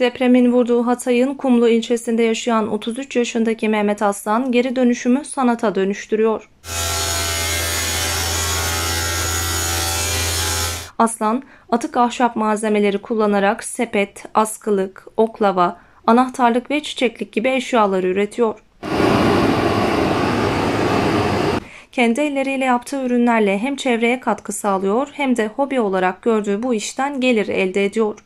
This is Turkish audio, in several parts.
Depremin vurduğu Hatay'ın Kumlu ilçesinde yaşayan 33 yaşındaki Mehmet Aslan geri dönüşümü sanata dönüştürüyor. Aslan, atık ahşap malzemeleri kullanarak sepet, askılık, oklava, anahtarlık ve çiçeklik gibi eşyalar üretiyor. Kendi elleriyle yaptığı ürünlerle hem çevreye katkı sağlıyor hem de hobi olarak gördüğü bu işten gelir elde ediyor.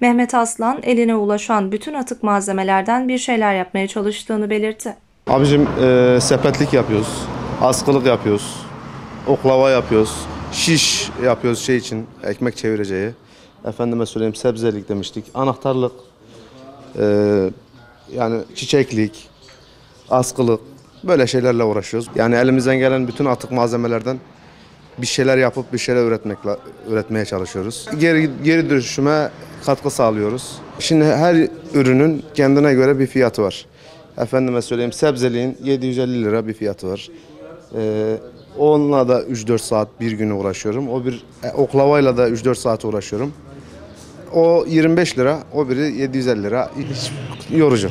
Mehmet Aslan eline ulaşan bütün atık malzemelerden bir şeyler yapmaya çalıştığını belirtti. Abicim e, sepetlik yapıyoruz, askılık yapıyoruz, oklava yapıyoruz, şiş yapıyoruz şey için ekmek çevireceği. Efendime söyleyeyim sebzelik demiştik, anahtarlık, e, yani çiçeklik, askılık böyle şeylerle uğraşıyoruz. Yani elimizden gelen bütün atık malzemelerden bir şeyler yapıp bir şeyler üretmekle üretmeye çalışıyoruz. Geri geri dönüşüme katkı sağlıyoruz. Şimdi her ürünün kendine göre bir fiyatı var. Efendime söyleyeyim sebzeliğin 750 lira bir fiyatı var. Ee, onunla da 3-4 saat bir güne uğraşıyorum. O bir e, oklavayla da 3-4 saat uğraşıyorum. O 25 lira, o biri 750 lira. Hiç yorucu.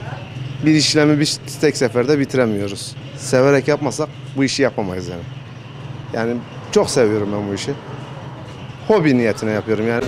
Bir işlemi bir tek seferde bitiremiyoruz. Severek yapmasak bu işi yapamayız yani. Yani çok seviyorum ben bu işi. Hobi niyetine yapıyorum yani.